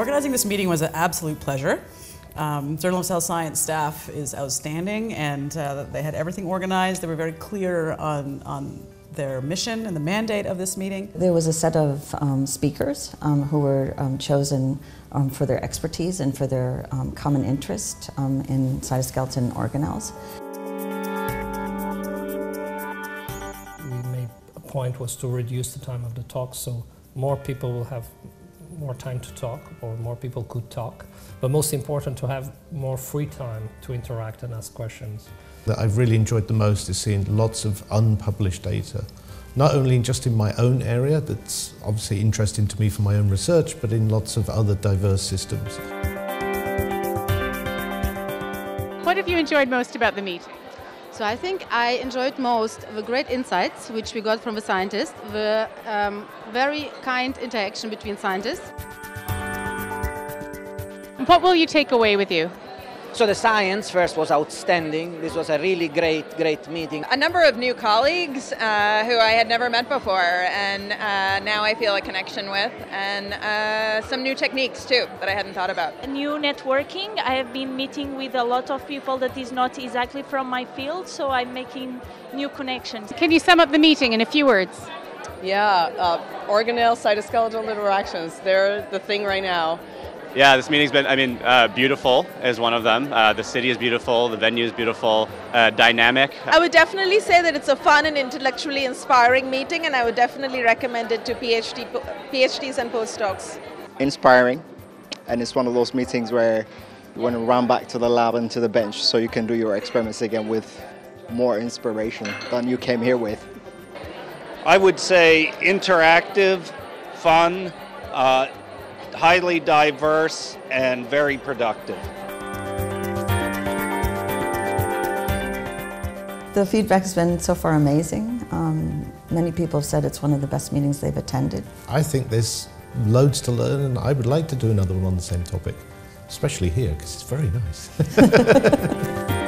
Organizing this meeting was an absolute pleasure. Um, Journal of Cell Science staff is outstanding and uh, they had everything organized. They were very clear on, on their mission and the mandate of this meeting. There was a set of um, speakers um, who were um, chosen um, for their expertise and for their um, common interest in cytoskeleton organelles. We made a point was to reduce the time of the talk so more people will have more time to talk or more people could talk, but most important to have more free time to interact and ask questions. That I've really enjoyed the most is seeing lots of unpublished data, not only just in my own area that's obviously interesting to me for my own research, but in lots of other diverse systems. What have you enjoyed most about the meeting? So I think I enjoyed most the great insights which we got from the scientists, the um, very kind interaction between scientists. What will you take away with you? So the science first was outstanding. This was a really great, great meeting. A number of new colleagues uh, who I had never met before, and uh, now I feel a connection with, and uh, some new techniques too that I hadn't thought about. New networking. I have been meeting with a lot of people that is not exactly from my field, so I'm making new connections. Can you sum up the meeting in a few words? Yeah, uh, organelle cytoskeletal interactions. They're the thing right now. Yeah, this meeting's been, I mean, uh, beautiful is one of them. Uh, the city is beautiful, the venue is beautiful, uh, dynamic. I would definitely say that it's a fun and intellectually inspiring meeting, and I would definitely recommend it to PhD, PhDs and postdocs. Inspiring, and it's one of those meetings where you want to run back to the lab and to the bench so you can do your experiments again with more inspiration than you came here with. I would say interactive, fun, uh, highly diverse and very productive. The feedback has been so far amazing. Um, many people have said it's one of the best meetings they've attended. I think there's loads to learn and I would like to do another one on the same topic, especially here because it's very nice.